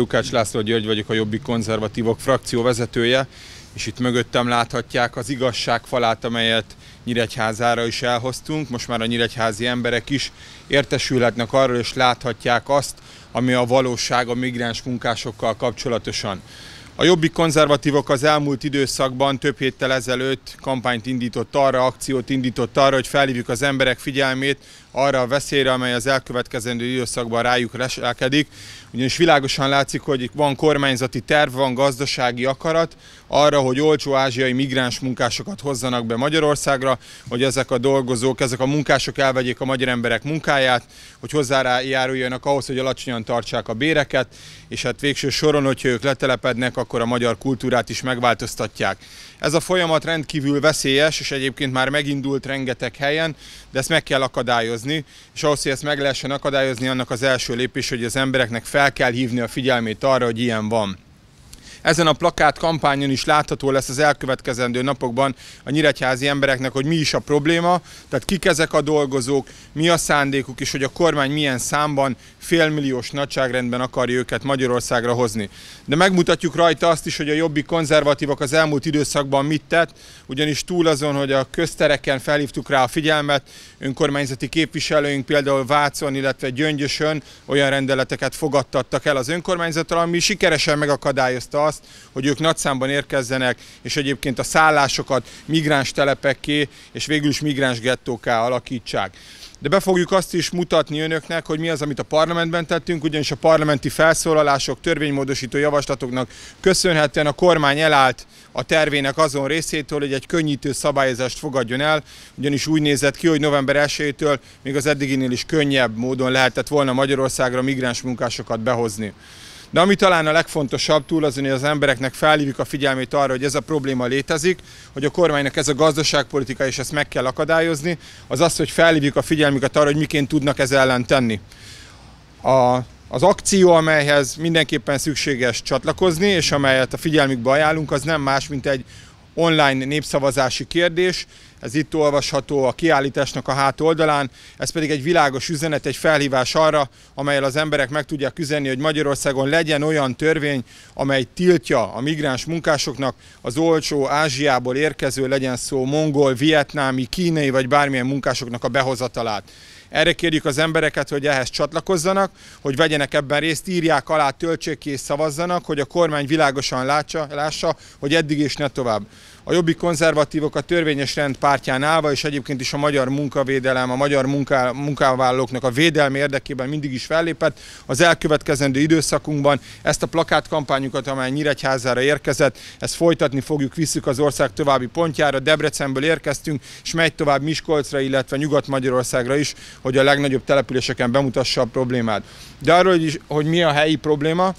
Lukács László György vagyok, a Jobbik konzervatívok frakció vezetője, és itt mögöttem láthatják az igazság falát, amelyet Nyíregyházára is elhoztunk. Most már a nyíregyházi emberek is értesülhetnek arról, és láthatják azt, ami a valóság a migráns munkásokkal kapcsolatosan. A jobbik konzervatívok az elmúlt időszakban több héttel ezelőtt kampányt indított arra, akciót indított arra, hogy felhívjuk az emberek figyelmét arra a veszélyre, amely az elkövetkezendő időszakban rájuk leselkedik. Ugyanis világosan látszik, hogy van kormányzati terv, van gazdasági akarat arra, hogy olcsó ázsiai migráns munkásokat hozzanak be Magyarországra, hogy ezek a dolgozók, ezek a munkások elvegyék a magyar emberek munkáját, hogy hozzájáruljanak ahhoz, hogy alacsonyan tartsák a béreket, és hát végső soron, hogyha ők letelepednek, akkor a magyar kultúrát is megváltoztatják. Ez a folyamat rendkívül veszélyes, és egyébként már megindult rengeteg helyen, de ezt meg kell akadályozni, és ahhoz, hogy ezt meg lehessen akadályozni, annak az első lépés, hogy az embereknek fel kell hívni a figyelmét arra, hogy ilyen van. Ezen a plakát kampányon is látható lesz az elkövetkezendő napokban a nyíregyházi embereknek, hogy mi is a probléma, tehát kik ezek a dolgozók, mi a szándékuk, és hogy a kormány milyen számban, félmilliós nagyságrendben akarja őket Magyarországra hozni. De megmutatjuk rajta azt is, hogy a jobbik konzervatívok az elmúlt időszakban mit tett, ugyanis túl azon, hogy a köztereken felhívtuk rá a figyelmet, önkormányzati képviselőink például Vácon, illetve Gyöngyösön olyan rendeleteket fogadtattak el az önkormányzattal, ami sikeresen megakadályozta azt, hogy ők nagyszámban érkezzenek, és egyébként a szállásokat migráns telepekké és végül is migráns gettóká alakítsák de be fogjuk azt is mutatni önöknek, hogy mi az, amit a parlamentben tettünk, ugyanis a parlamenti felszólalások, törvénymódosító javaslatoknak köszönhetően a kormány elállt a tervének azon részétől, hogy egy könnyítő szabályozást fogadjon el, ugyanis úgy nézett ki, hogy november 1-től még az eddiginél is könnyebb módon lehetett volna Magyarországra migráns munkásokat behozni. De ami talán a legfontosabb túl azon, hogy az embereknek felhívjuk a figyelmét arra, hogy ez a probléma létezik, hogy a kormánynak ez a gazdaságpolitika és ezt meg kell akadályozni, az az, hogy felhívjuk a figyelmüket arra, hogy miként tudnak ez ellen tenni. A, az akció, amelyhez mindenképpen szükséges csatlakozni, és amelyet a figyelmükbe ajánlunk, az nem más, mint egy online népszavazási kérdés, ez itt olvasható a kiállításnak a hát oldalán, ez pedig egy világos üzenet, egy felhívás arra, amelyel az emberek meg tudják üzenni, hogy Magyarországon legyen olyan törvény, amely tiltja a migráns munkásoknak az olcsó Ázsiából érkező, legyen szó mongol, vietnámi, kínai vagy bármilyen munkásoknak a behozatalát. Erre kérjük az embereket, hogy ehhez csatlakozzanak, hogy vegyenek ebben részt, írják alá, töltsék ki és szavazzanak, hogy a kormány világosan látsa, lássa, hogy eddig és ne tovább. A jobbik konzervatívok a törvényes rend pártján állva, és egyébként is a magyar munkavédelem, a magyar munká, munkavállalóknak a védelmi érdekében mindig is fellépett. Az elkövetkezendő időszakunkban ezt a plakátkampányukat, amely Nyíregyházára érkezett, ezt folytatni fogjuk, visszük az ország további pontjára. Debrecenből érkeztünk, és megy tovább Miskolcra, illetve Nyugat-Magyarországra is, hogy a legnagyobb településeken bemutassa a problémát. De arról, hogy, hogy mi a helyi probléma,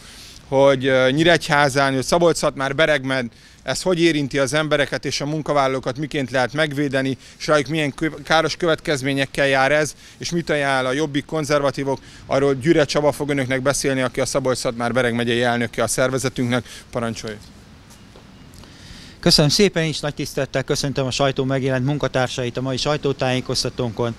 hogy Nyíregyházán, hogy szabolcs már Beregmed, ez hogy érinti az embereket és a munkavállalókat, miként lehet megvédeni, és rájuk milyen káros következményekkel jár ez, és mit ajánl a jobbik konzervatívok, arról Gyüre Csaba fog önöknek beszélni, aki a szabolcs már Bereg megyei elnöke a szervezetünknek. Parancsolj! Köszönöm szépen, is nagy tisztelettel köszöntöm a sajtó megjelent munkatársait a mai sajtótájékoztatónkon.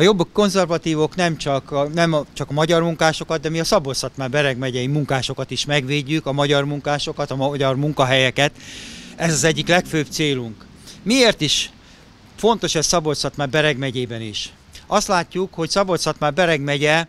A jobbok konzervatívok nem csak, nem csak a magyar munkásokat, de mi a szabolcs már Bereg megyei munkásokat is megvédjük, a magyar munkásokat, a magyar munkahelyeket. Ez az egyik legfőbb célunk. Miért is fontos ez szabolcs már Bereg megyében is? Azt látjuk, hogy szabolcs már Bereg megye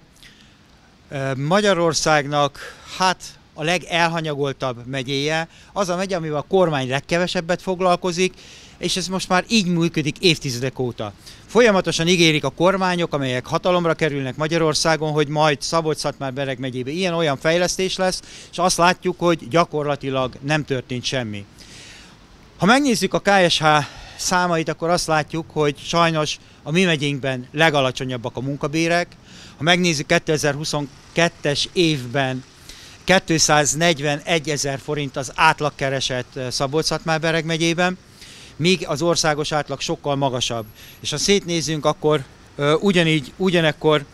Magyarországnak hát a legelhanyagoltabb megyéje, az a megye, amivel a kormány legkevesebbet foglalkozik, és ez most már így működik évtizedek óta. Folyamatosan ígérik a kormányok, amelyek hatalomra kerülnek Magyarországon, hogy majd szabolcs már Bereg megyébe ilyen-olyan fejlesztés lesz, és azt látjuk, hogy gyakorlatilag nem történt semmi. Ha megnézzük a KSH számait, akkor azt látjuk, hogy sajnos a mi megyénkben legalacsonyabbak a munkabérek. Ha megnézzük 2022-es évben 241 ezer forint az átlagkereset szabolcs Bereg megyében, míg az országos átlag sokkal magasabb. És ha szétnézzünk, akkor ugyanígy, ugyanekkor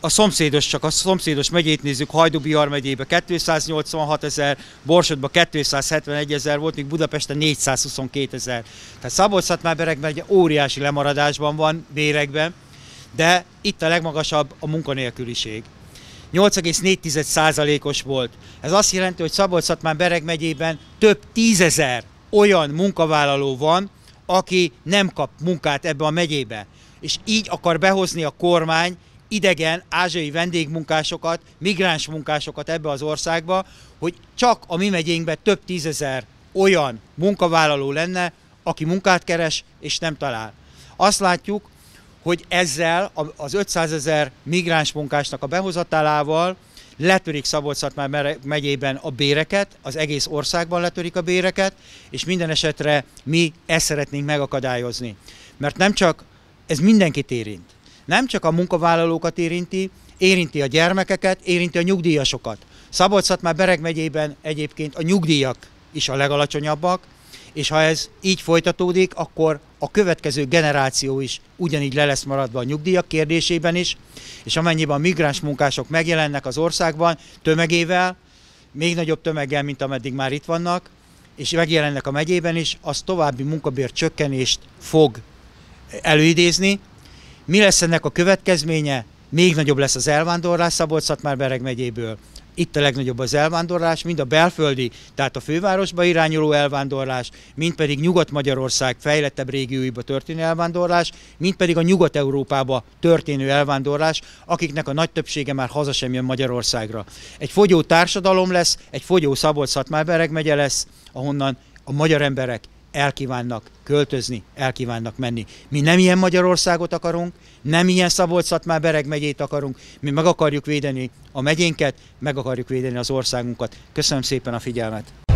a szomszédos, csak a szomszédos megyét nézzük, Hajdubihar megyébe 286 ezer, Borsodban 271 ezer volt, míg Budapesten 422 ezer. Tehát szabolcs már egy óriási lemaradásban van bérekben, de itt a legmagasabb a munkanélküliség. 8,4%-os volt. Ez azt jelenti, hogy szabolcs Bereg megyében több tízezer olyan munkavállaló van, aki nem kap munkát ebbe a megyébe. És így akar behozni a kormány idegen ázsiai vendégmunkásokat, migráns munkásokat ebbe az országba, hogy csak a mi megyénkben több tízezer olyan munkavállaló lenne, aki munkát keres és nem talál. Azt látjuk, hogy ezzel az 500 ezer migráns munkásnak a behozatalával letörik szabolcs már megyében a béreket, az egész országban letörik a béreket, és minden esetre mi ezt szeretnénk megakadályozni. Mert nem csak, ez mindenkit érint. Nem csak a munkavállalókat érinti, érinti a gyermekeket, érinti a nyugdíjasokat. szabolcs már Bereg megyében egyébként a nyugdíjak is a legalacsonyabbak, és ha ez így folytatódik, akkor a következő generáció is ugyanígy le lesz maradva a nyugdíjak kérdésében is, és amennyiben a migráns munkások megjelennek az országban tömegével, még nagyobb tömeggel, mint ameddig már itt vannak, és megjelennek a megyében is, az további munkabér csökkenést fog előidézni. Mi lesz ennek a következménye? Még nagyobb lesz az elvándorlás Szabolcs-Szatmár-Bereg megyéből itt a legnagyobb az elvándorlás, mind a belföldi, tehát a fővárosba irányuló elvándorlás, mind pedig Nyugat-Magyarország fejlettebb régióiba történő elvándorlás, mind pedig a Nyugat-Európába történő elvándorlás, akiknek a nagy többsége már haza sem jön Magyarországra. Egy fogyó társadalom lesz, egy fogyó Szabolcs-Szatmár-Bereg megye lesz, ahonnan a magyar emberek elkívánnak költözni, elkívánnak menni. Mi nem ilyen Magyarországot akarunk, nem ilyen szabolcs már Bereg megyét akarunk, mi meg akarjuk védeni a megyénket, meg akarjuk védeni az országunkat. Köszönöm szépen a figyelmet!